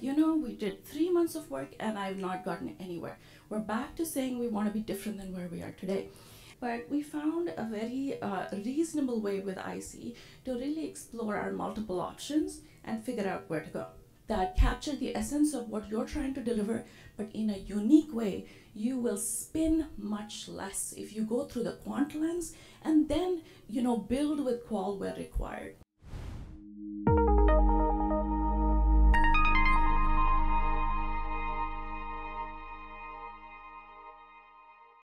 you know, we did three months of work and I've not gotten anywhere. We're back to saying we want to be different than where we are today. But we found a very uh, reasonable way with EyeSee to really explore our multiple options and figure out where to go. That capture the essence of what you're trying to deliver, but in a unique way, you will spin much less if you go through the quant lens and then, you know, build with qual where required.